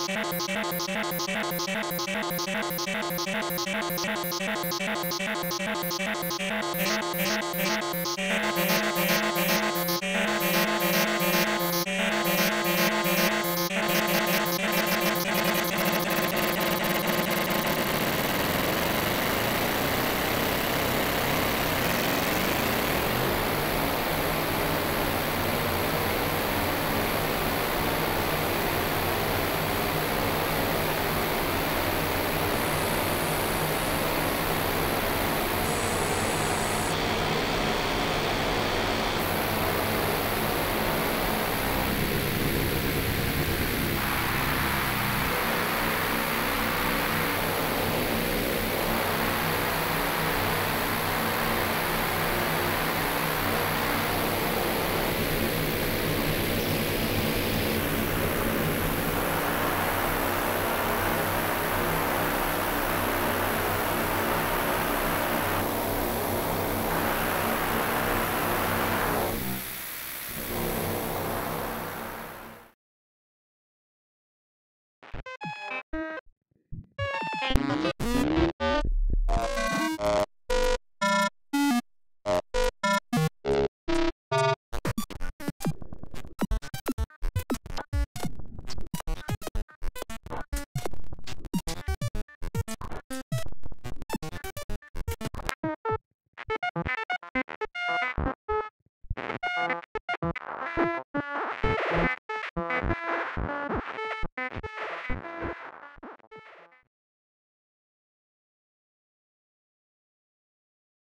Seraph, seraph, seraph, and